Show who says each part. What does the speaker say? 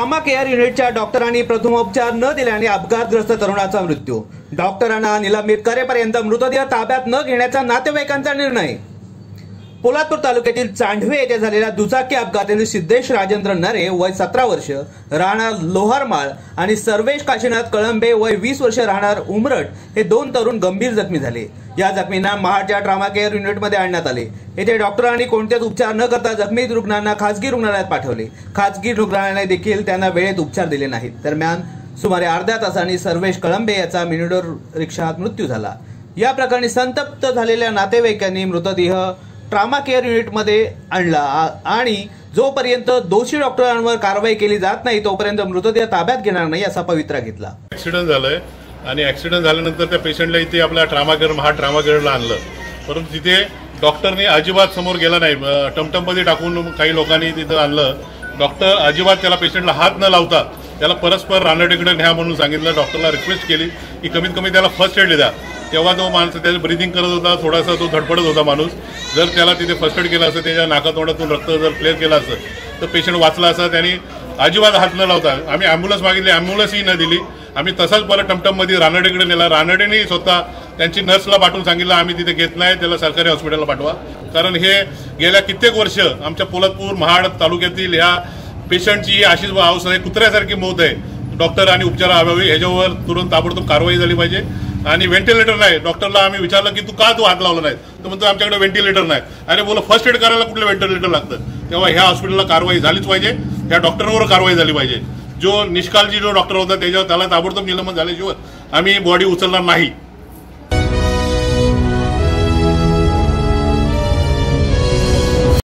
Speaker 1: Rama care युनिटच्या डॉक्टरांनी प्रथमोपचार न दिल्याने अपघातग्रस्त तरुणाचा मृत्यू. डॉक्टरांना निलंबित करेपर्यंत मृतदेह ताब्यात न घेण्याचा नातेवाईकांचा निर्णय. पोलादपूर तालुक्यातील चांडवे येथे झालेल्या दुचाकी अपघातातील सिद्धेश राजेंद्र नरे वय सतरा वर्ष राहणार लोहारमाळ आणि सर्वेश काशीनाथ कळंबे वय वीस वर्ष राहणार उमरट हे दोन तरुण गंभीर जखमी झाले. या जखमींना महाडच्या ट्रामा केअर युनिटमध्ये आणण्यात आले. येथे डॉक्टरांनी कोणतेच उपचार न करता जखमी रुग्णांना खासगी रुग्णालयात पाठवले. खासगी रुग्णालयाने देखील त्यांना वेळेत उपचार दिले नाहीत. दरम्यान सुमारे अर्ध्या तासांनी सर्वेश कळंबे याचा मिनिडोर रिक्षात मृत्यू झाला. या प्रकरणी संतप्त झालेल्या नातेवाईकांनी मृतदेह ट्रामा केअर युनिटमध्ये आणला. आ- आणि जोपर्यंत दोषी डॉक्टरांवर कारवाई केली जात नाही तोपर्यंत मृतदेह ताब्यात घेणार नाही असा पवित्रा घेतला.
Speaker 2: ऍक्सिडेंट झालाय. आणि ऍक्सिडेंट झाल्यानंतर त्या पेशंटला इथे आपल्या ट्रामाकेअर महा ट्रामाकेअरला आणलं. परंतु तिथे डॉक्टरने अजिबात समोर गेला नाही. टमटममध्ये टाकून काही लोकांनी तिथं आणलं. डॉक्टर अजिबात त्याला पेशंटला हात न लावता त्याला परस्पर रानडेकडे न्या म्हणून सांगितलं. डॉक्टरला रिक्वेस्ट केली की कमीत कमी त्याला फर्स्ट एड द्या. तेव्हा तो माणूस त्याचं ब्रिदिंग करत होता थोडासा तो धडपडत होता माणूस. जर त्याला तिथे फर्स्ट एड केलं असतं त्याच्या नाकातोंडातून रक्त जर क्लिअर केलं असतं तर पेशंट वाचला असता त्यांनी अजिबात हात न लावता आम्ही ॲम्ब्युलन्स मागितली ॲम्ब्युलन्सही न दिली. आम्ही तसाच परत टमटममध्ये रानडेकडे नेला. रानडेनेही स्वतः त्यांची नर्सला पाठवून सांगितलं आम्ही तिथे घेत नाही त्याला सरकारी हॉस्पिटलला पाठवा. कारण हे गेल्या कित्येक वर्ष आमच्या पोलादपूर महाड तालुक्यातील ह्या पेशंटची ही अशीच अवस्था आहे. कुत्र्यासारखी मौत आहे. डॉक्टर आणि उपचार अभावी ह्याच्यावर तुरंत ताबडतोब कारवाई झाली पाहिजे. आणि व्हेंटिलेटर नाही. डॉक्टरला आम्ही विचारलं की तू का तू हात लावला नाही तर म्हणतो आमच्याकडे व्हेंटिलेटर नाही. अरे बोला फर्स्ट एड करायला कुठलं व्हेंटिलेटर लागतं? तेव्हा ह्या हॉस्पिटलला कारवाई झालीच पाहिजे. ह्या डॉक्टरवर कारवाई झाली पाहिजे. जो निष्काळजी जो डॉक्टर होता त्याच्यावर त्याला ताबडतोब निलंबन झाल्याशिवाय आम्ही बॉडी उचलणार नाही.